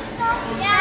stuff? Yeah.